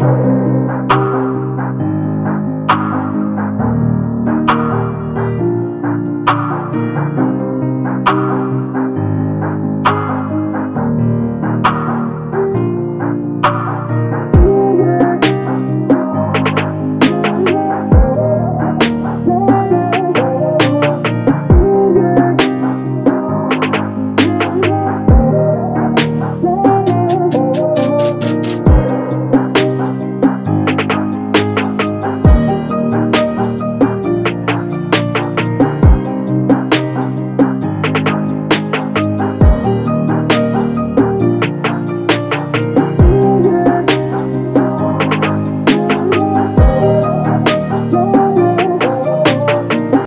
Música